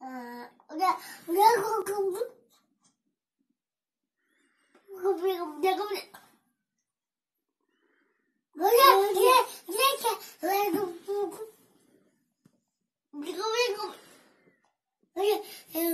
嗯，我看，我看，我看，我，我看，我看，我看，我看，我看，我看，我看。这个为什么？而且，嗯嗯，嗯，我要这个为什么没